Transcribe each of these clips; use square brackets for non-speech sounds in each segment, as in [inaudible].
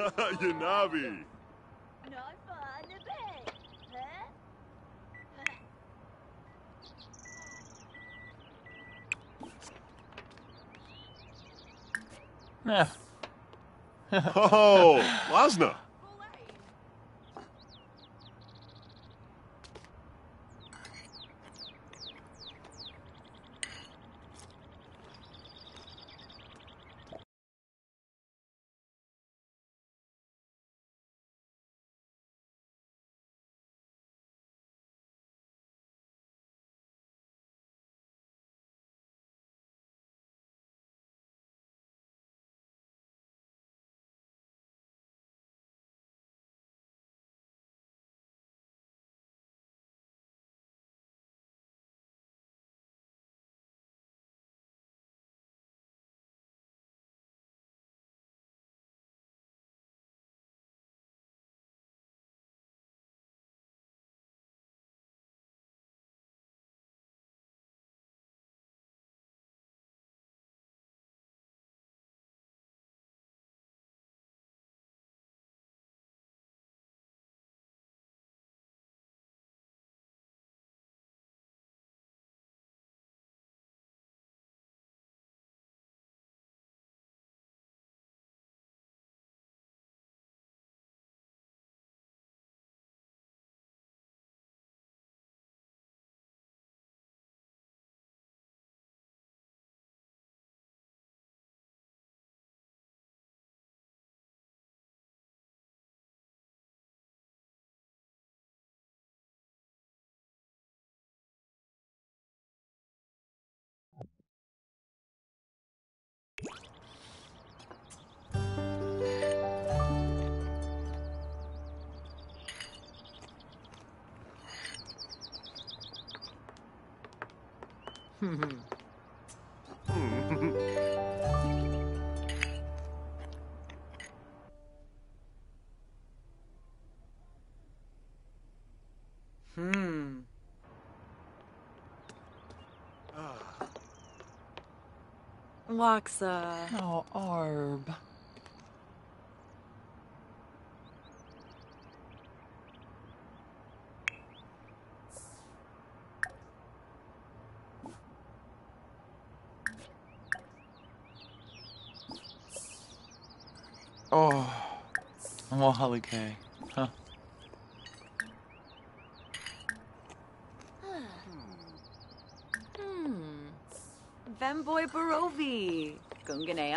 [laughs] Yanabi. Not fun a? Yeah. [laughs] Oh, Lasna. Hmm. Loxa. Oh, Arb. K. Huh. Hmm. Vemboy Barovi. Gungane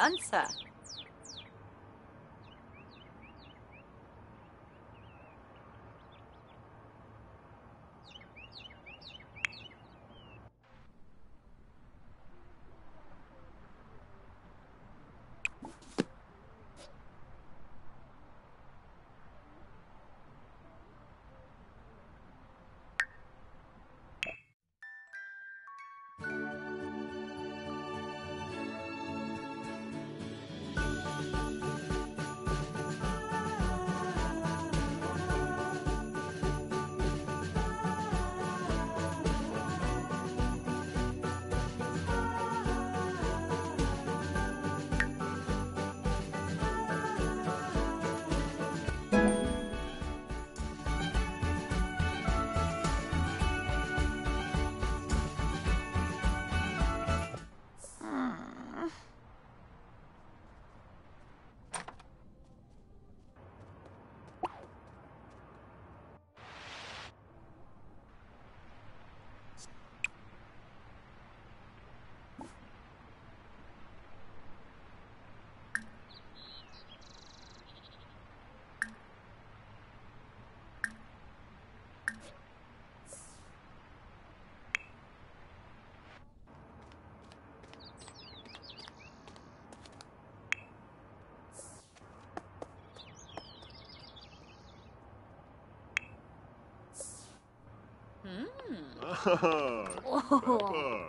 Ah, Oh.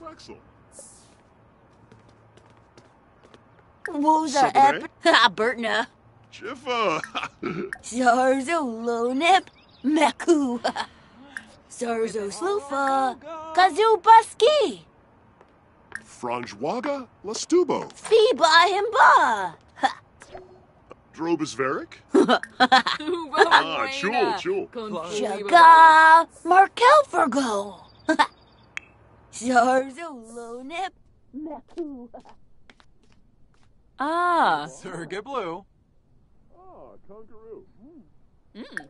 Wexel. Woza ep Abertna. Jiffa. Sarzo lonep Meku. [laughs] Sarzo slufa. Kazu buski. Franjwaga Lastubo. Fiba himba. Drobus Varick? Uva [laughs] Ah, buena. chul, chul. Con Jaga Markel Virgo. Zarzulonip Meku. Ah. Sir, get blue. Ah, Congaroo. Mm.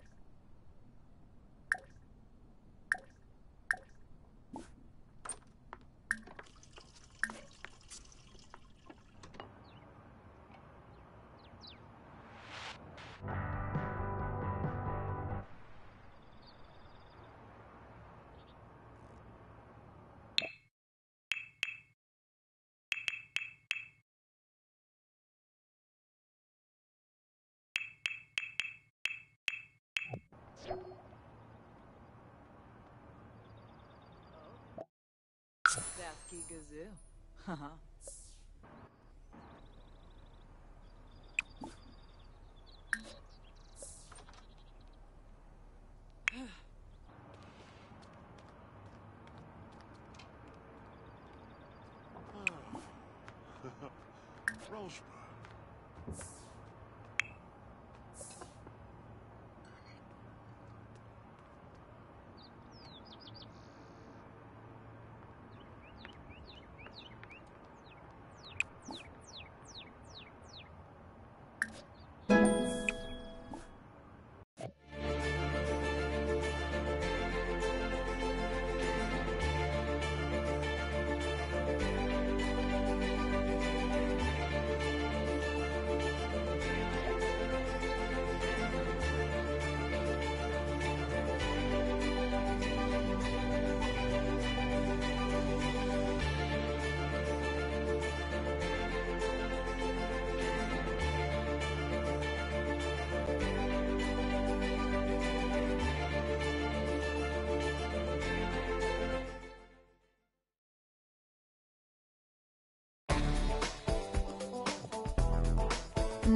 fazer. [laughs]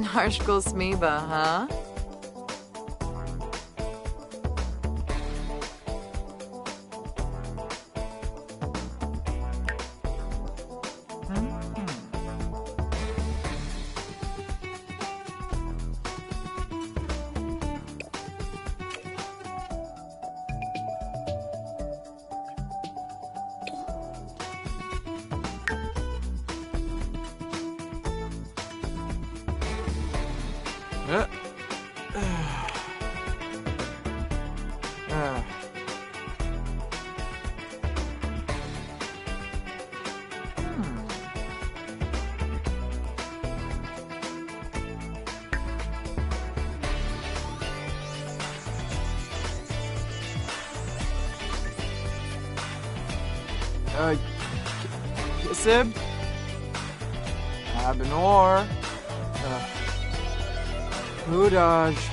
Narshkul Smiba, huh? Uh, uh. Uh? Hudaj. Uh,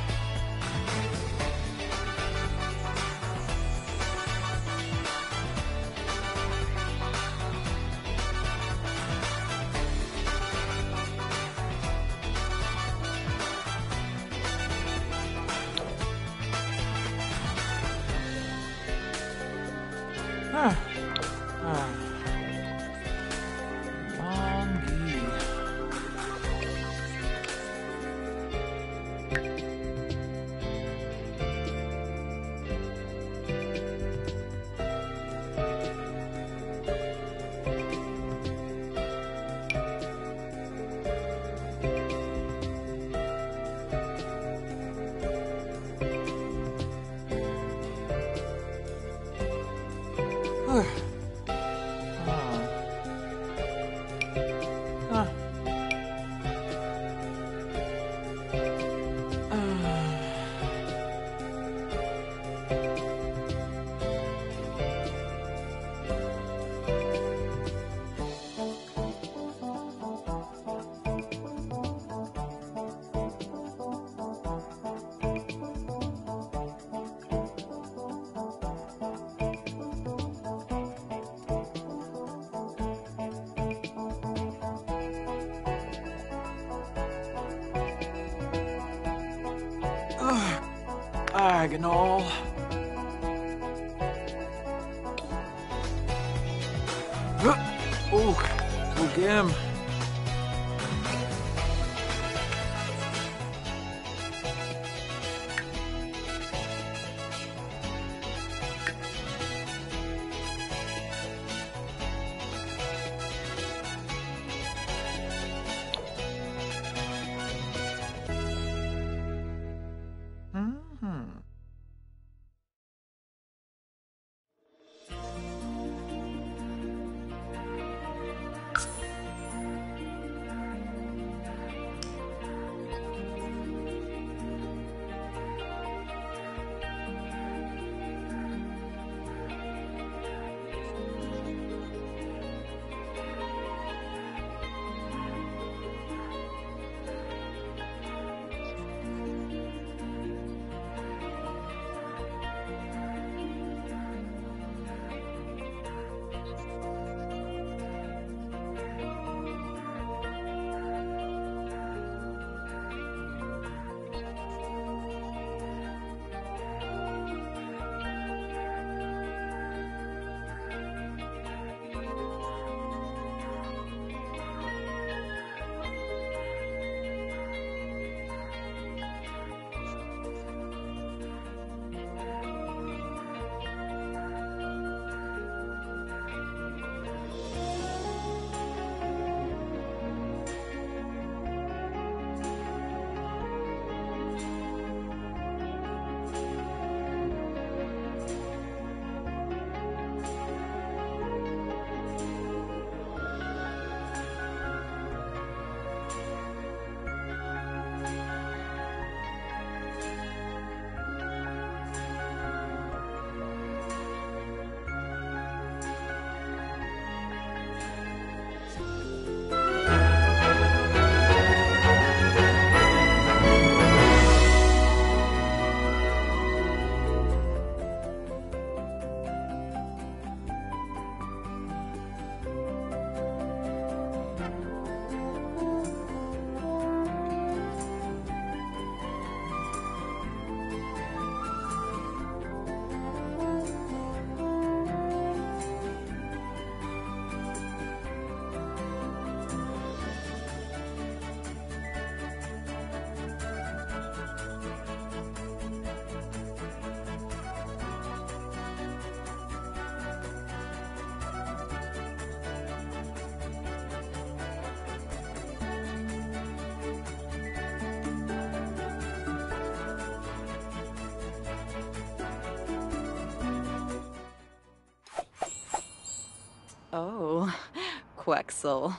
Oh, [laughs] Quexel.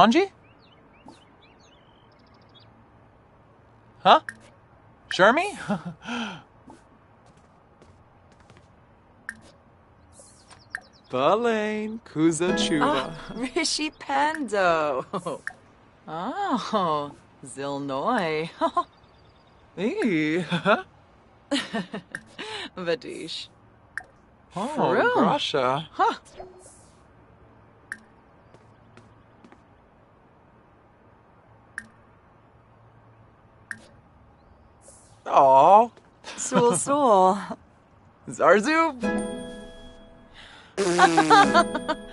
Wanji? Huh? Shermie? [laughs] Balain, Kuza Chuba. Ah, Rishi Pando. Oh, Zilnoy. [laughs] Hey. [laughs] Vadish. Oh, True. Grasha. Huh. Zarzu. [laughs] [laughs]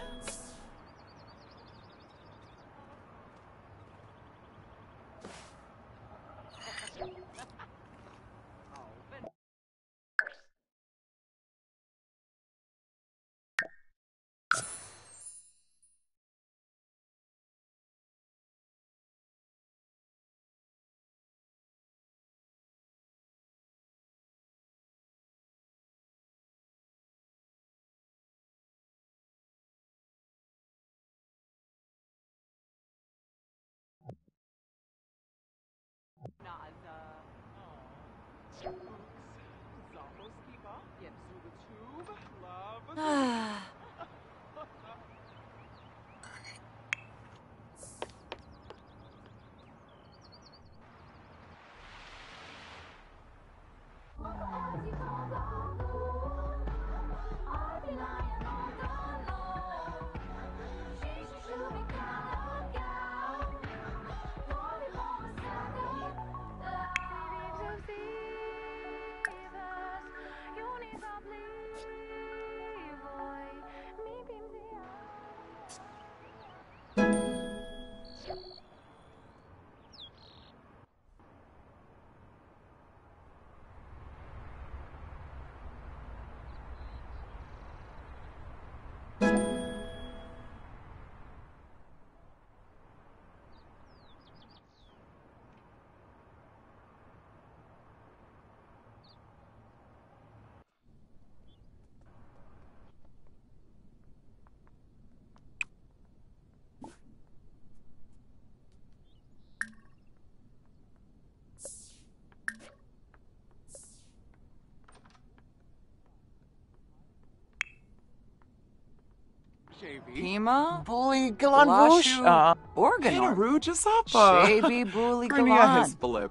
Pima. Bully [laughs] Galan Vush. Blushu. Uh, Organor. Peteru Jasapa. Shaby Bully Galan. Hisbalip.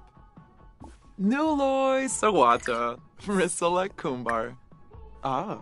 Nuloy Sawata. [laughs] Risalek Kumbar. Ah.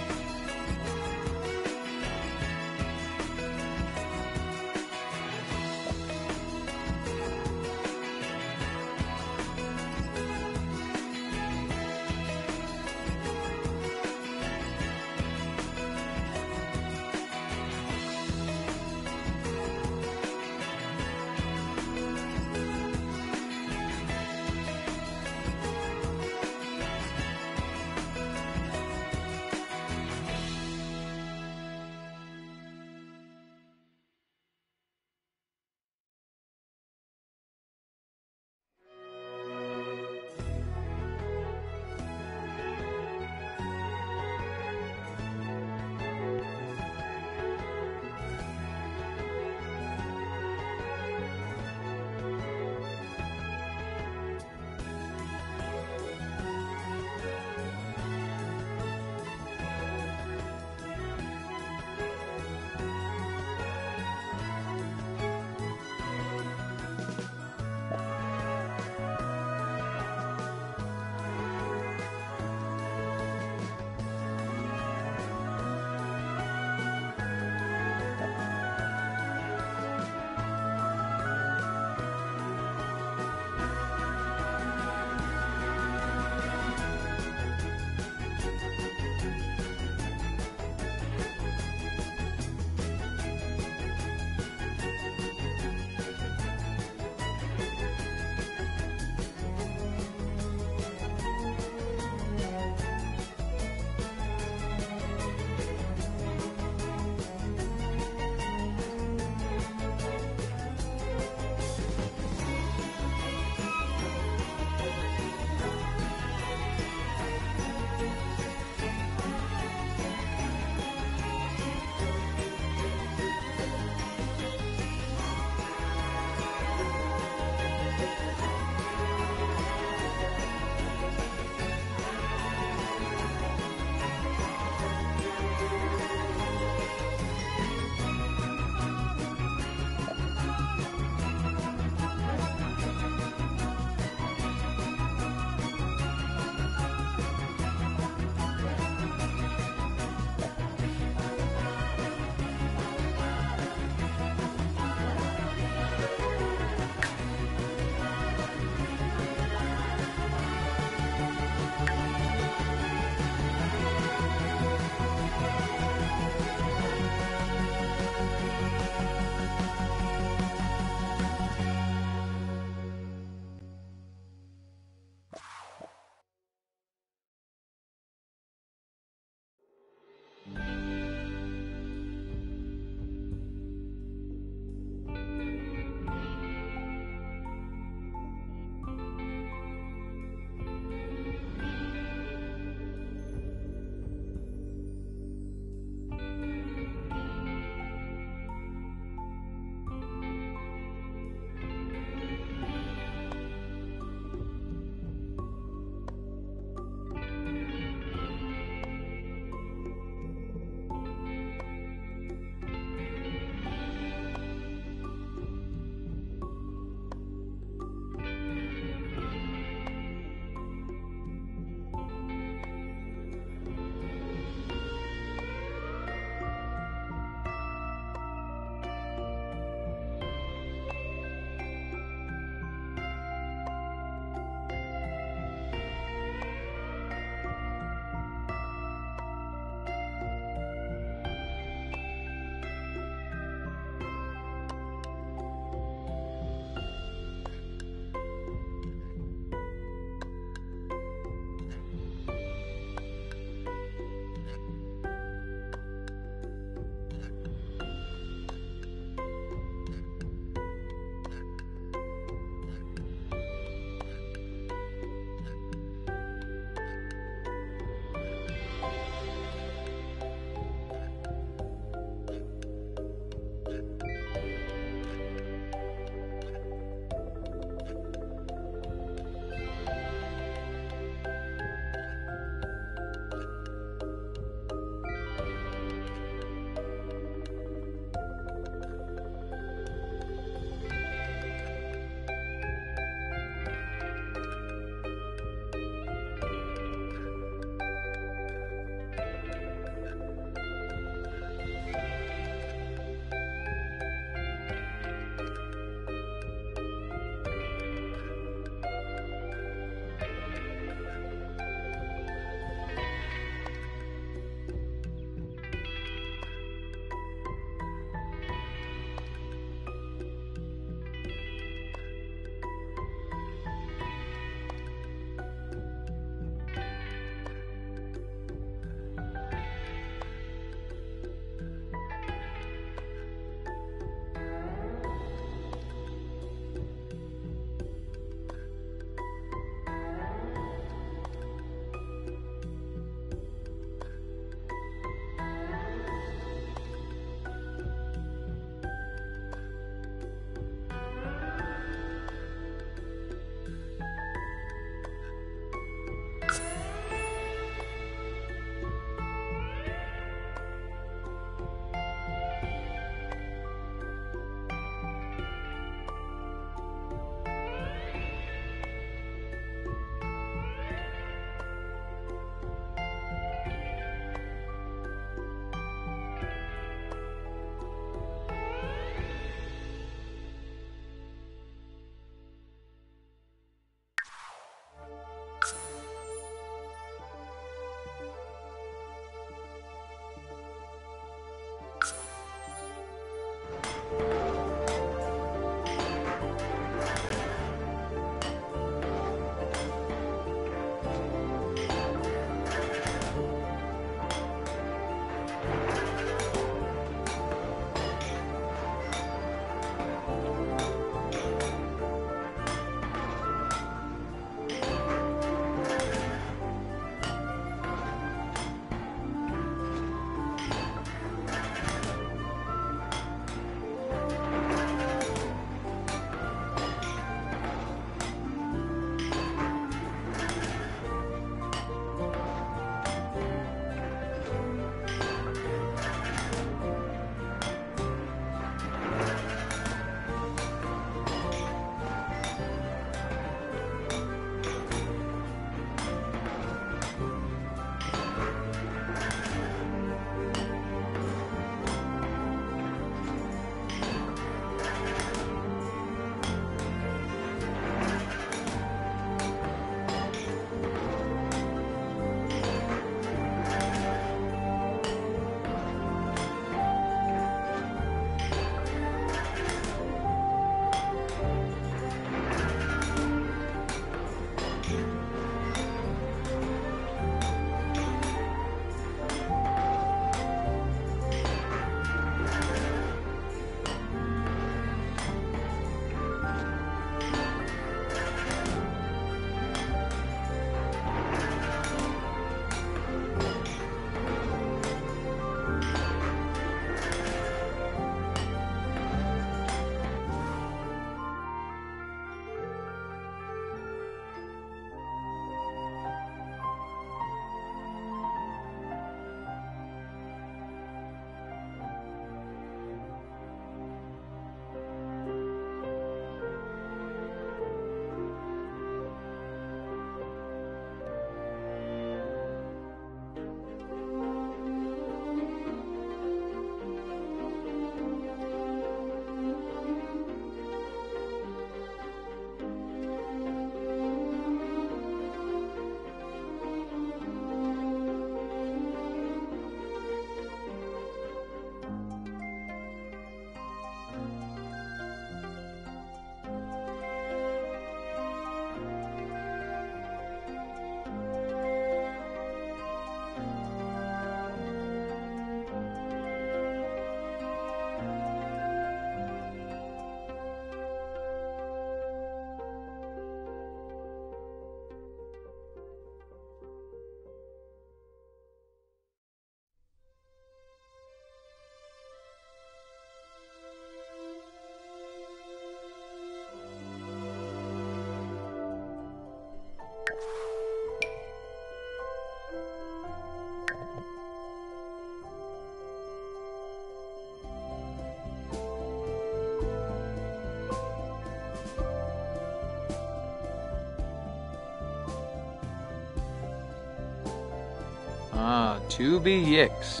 to be Yix.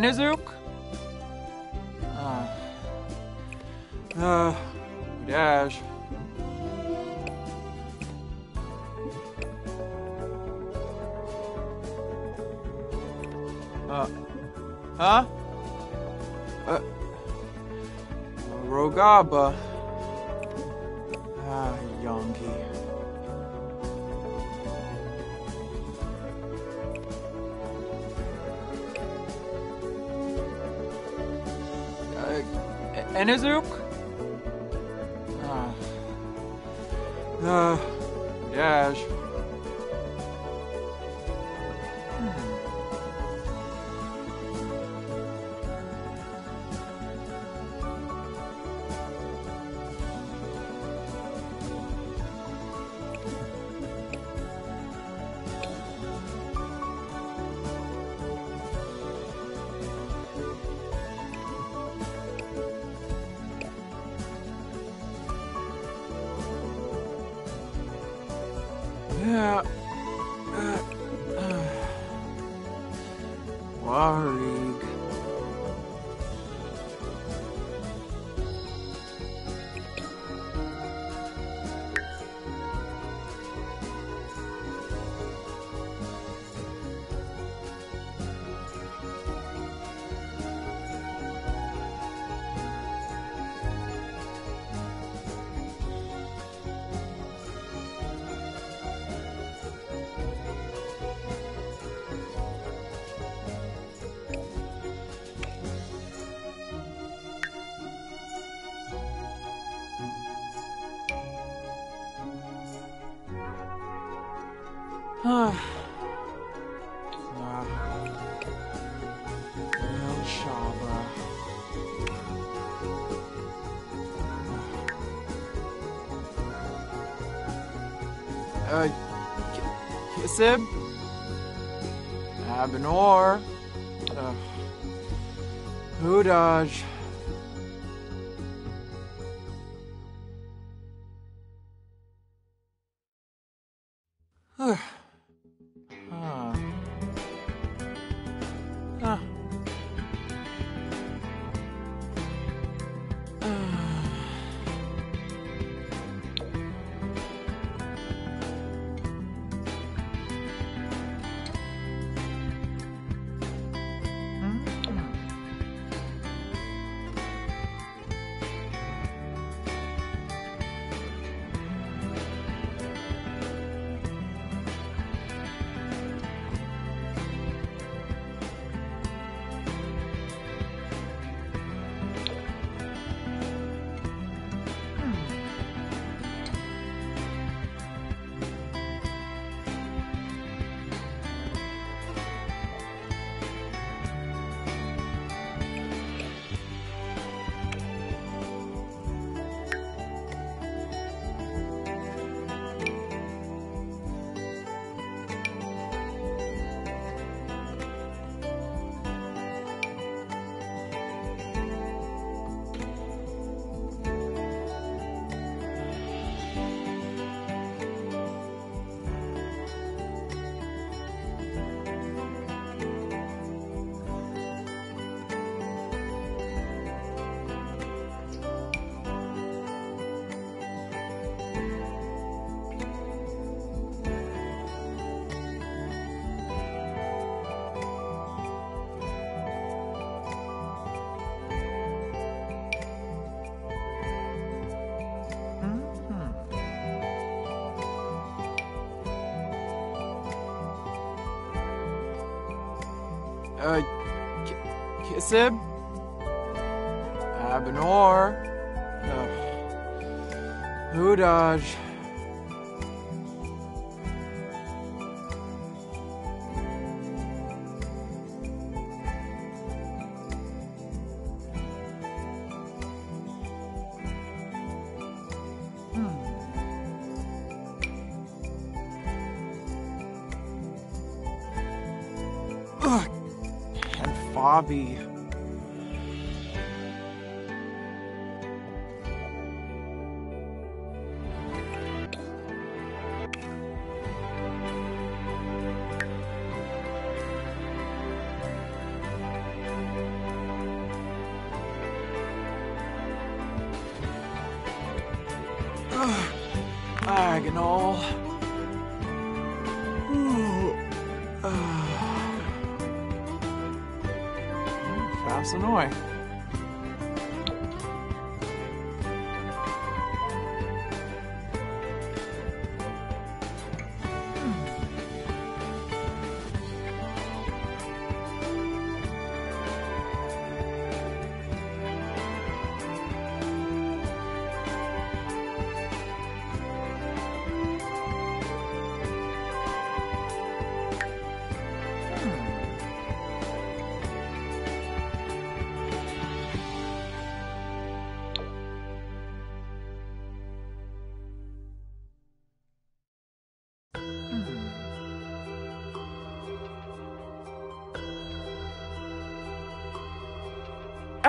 Enezu? Uh, Enes yok. Ah. Ah. Yes. Sib? Sib? Abnor. Hudaj.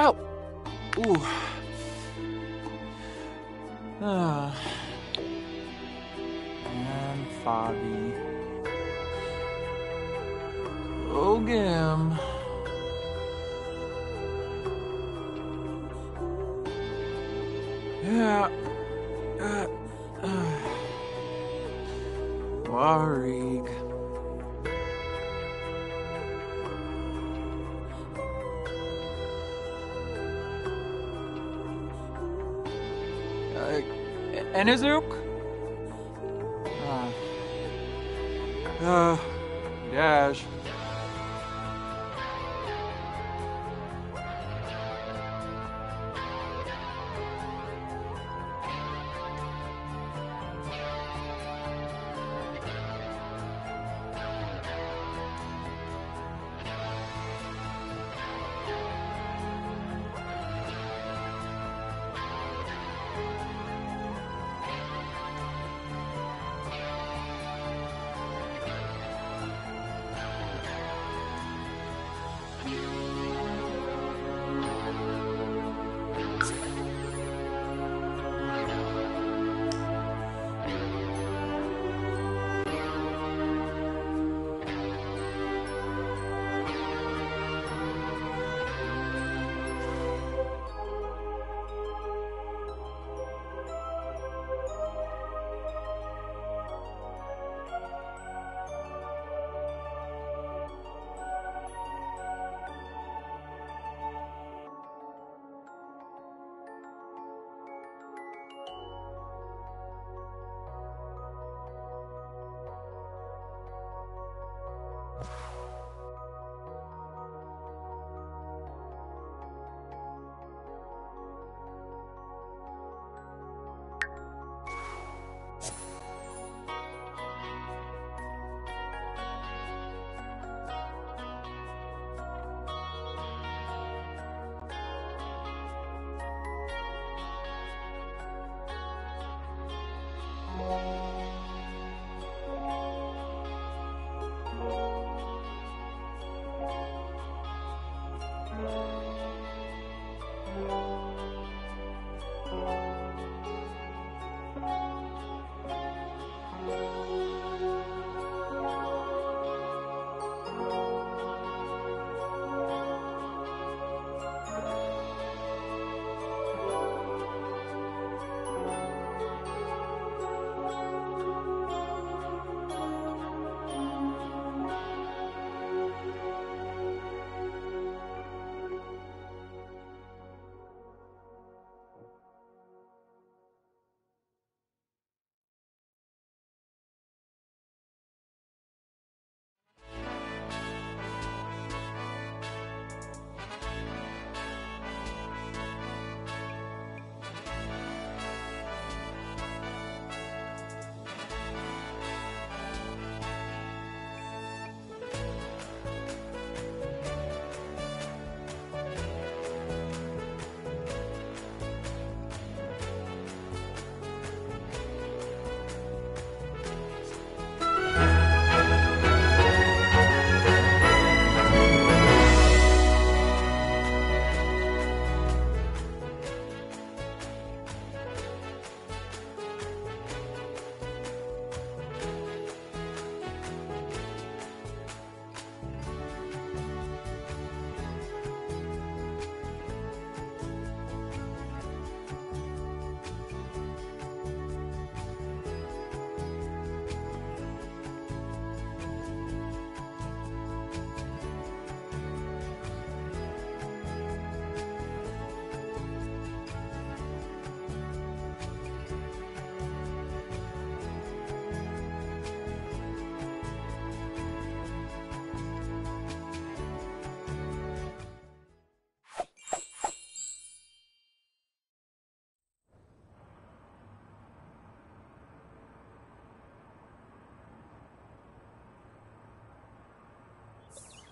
Ow! Ooh. Ah. And Fabi. Oh, Gim. Yeah. Uh, uh. Warig. Enizuk? Uh, uh, Dash.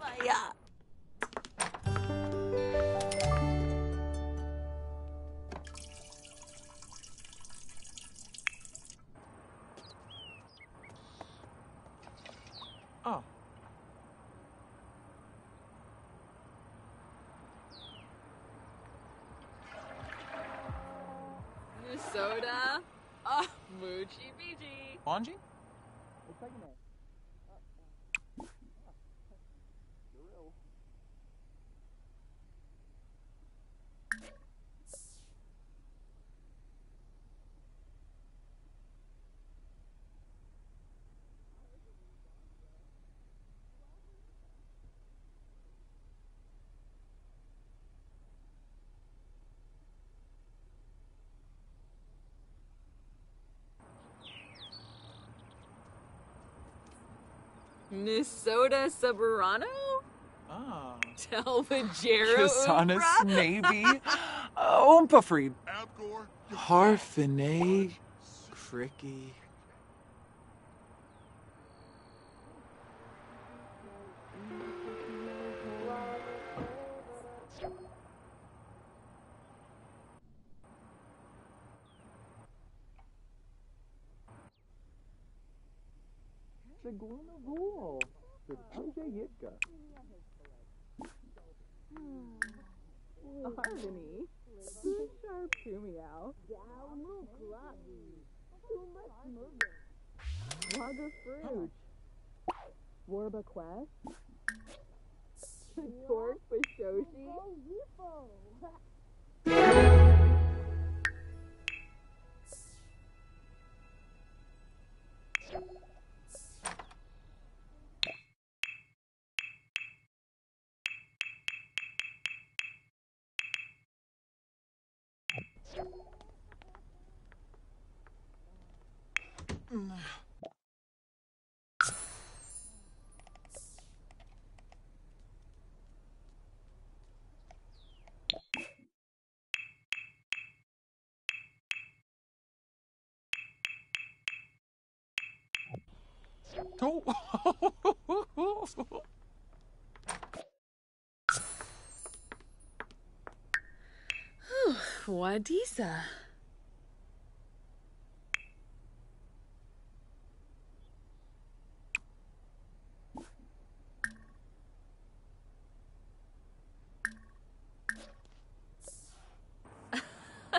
Fire. Oh. [laughs] soda. Oh, Moochie Beachy. Wanji? Nisota Saburano? Ah. [laughs] Telvajero Kisanis, Umbra? maybe. [laughs] uh, Harfinay. Cricky. Waga Fruit. Warba Quest. [laughs] Torque Bashoshi. Oh. [laughs] Wadisa. [laughs]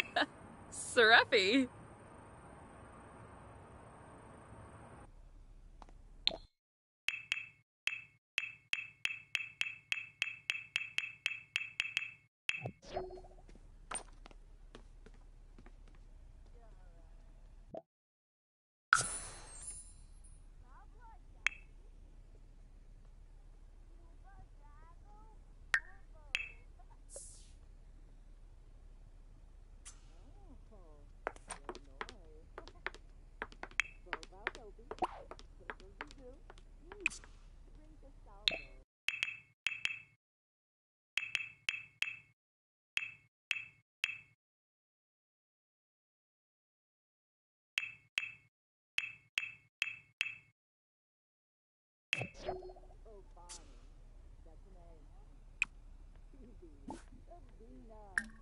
[laughs] Serapi. Oh, Bonnie. That's your name. Evina.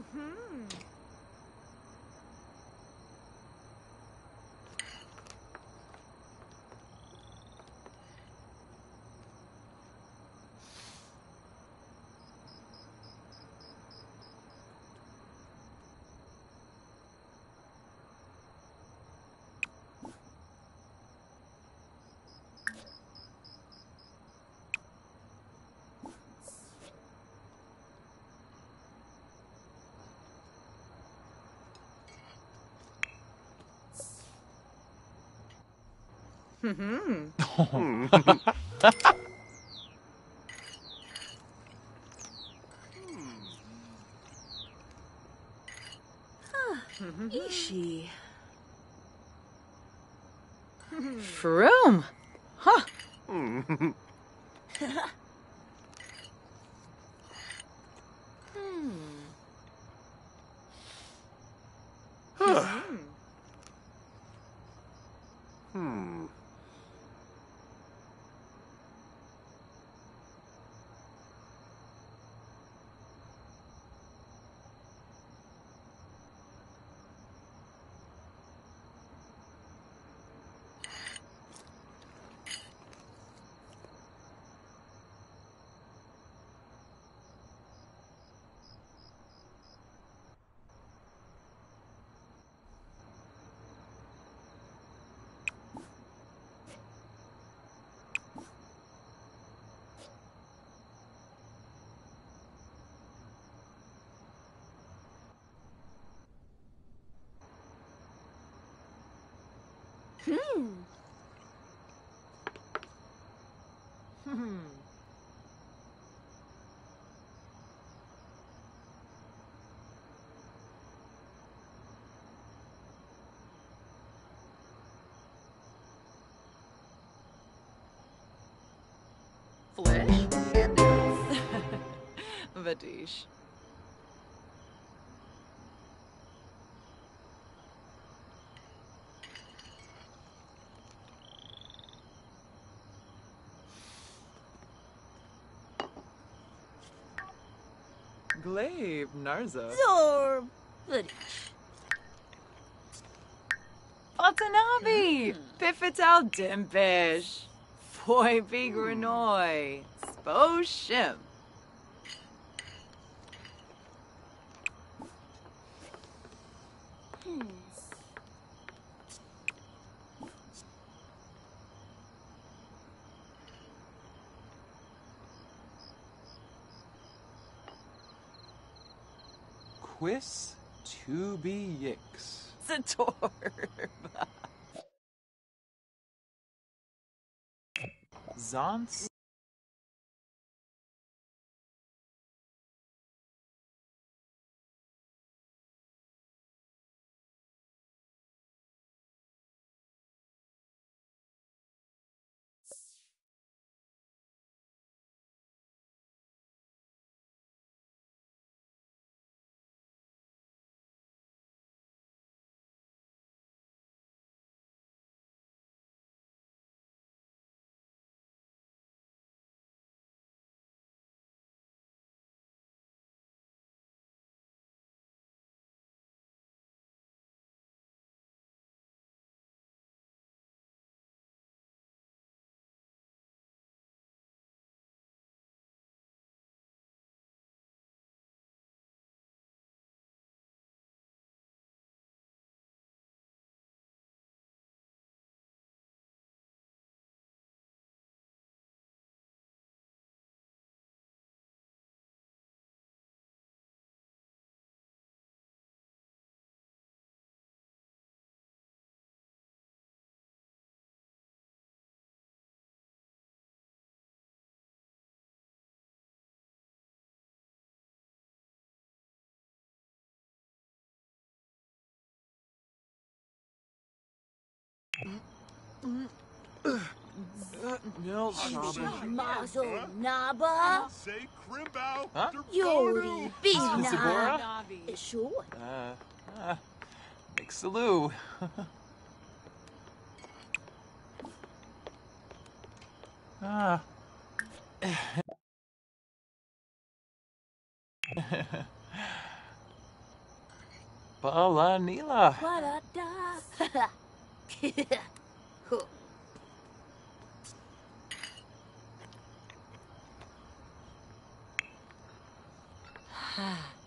Mm-hmm. Mm-hmm. [laughs] Hmm. Ishi. Froom. Huh. Hmm. [laughs] hmm. Hmm. [laughs] Flesh. and [laughs] Vadish. Glaive, Narza. Zor. Watanabe. Hmm. Pifital Dimpish. Foy Bigranoi. Sposhim. Quis to be yix. Zator. Zance. Nil Shaba. Mazo Naba. Say Crimbao. Huh? Yori Bina. Sure. Uh, uh, Mixaloo. ah. Balanila. Wa-da-da. [laughs] Huh.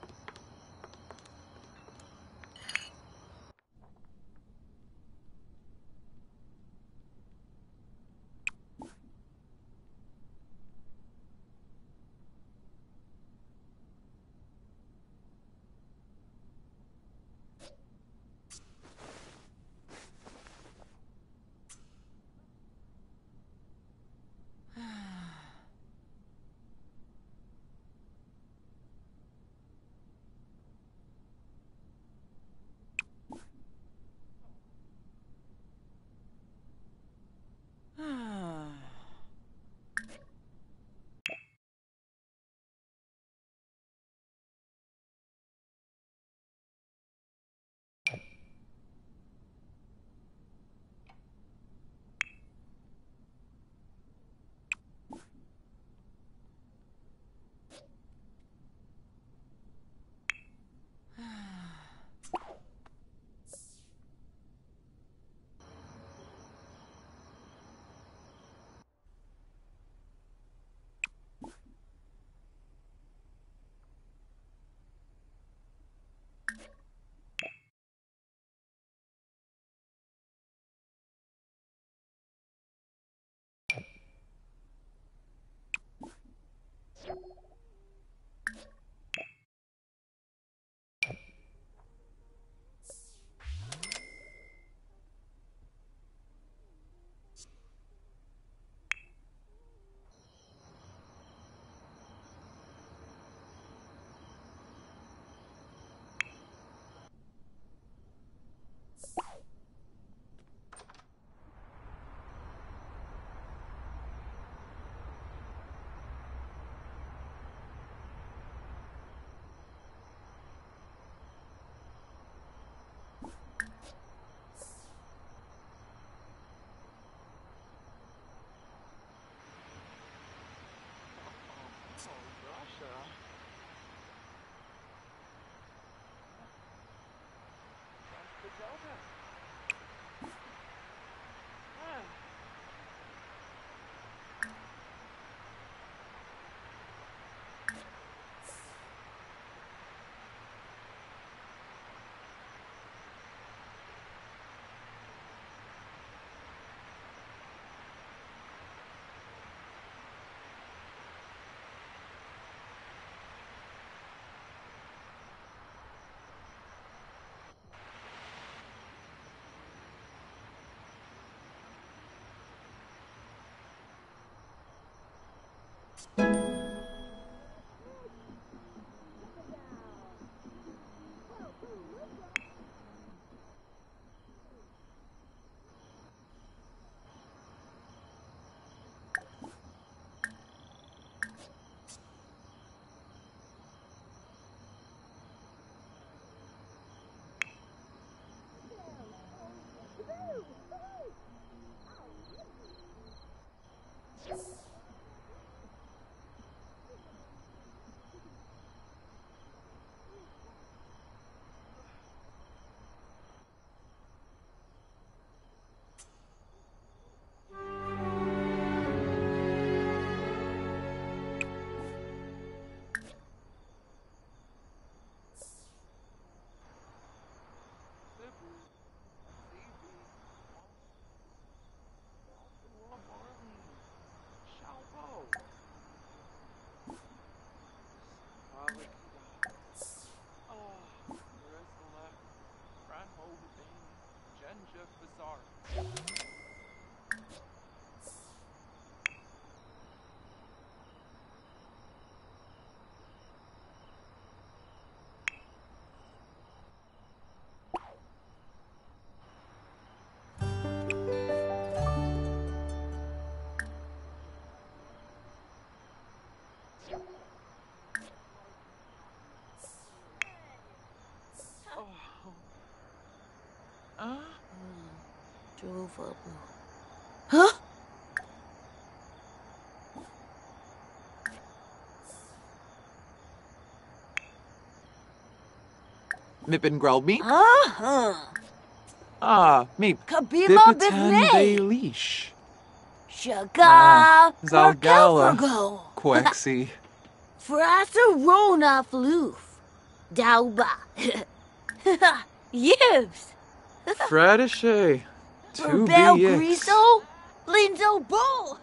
Drove up. Huh? Mippin Grelby. Uh-huh. Ah, me. Kabila bivne. Leash. Shaga. Ah, Zalgala. Quexi. [laughs] Frasarona floof. Dauba. [laughs] Yves. [laughs] Fradishay. Two Bel BX. Griso. Linzo Bull.